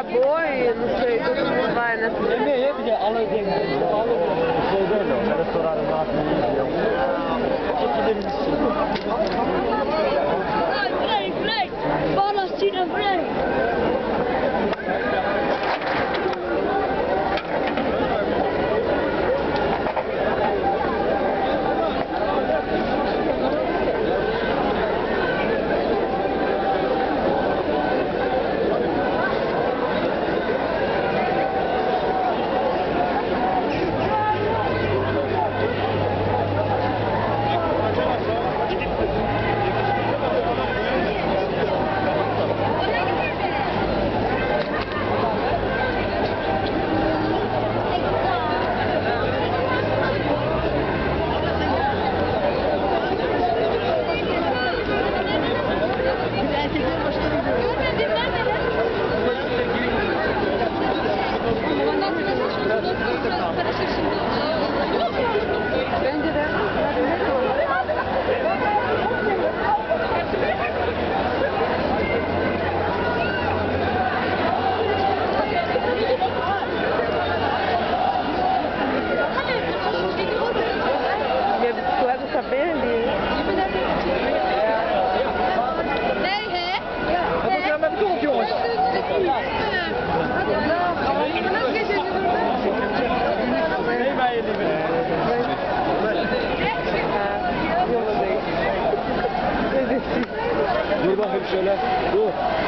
acabou şey- e não sei, todo mundo vai nessa. De alacak. Şöyle. Dur.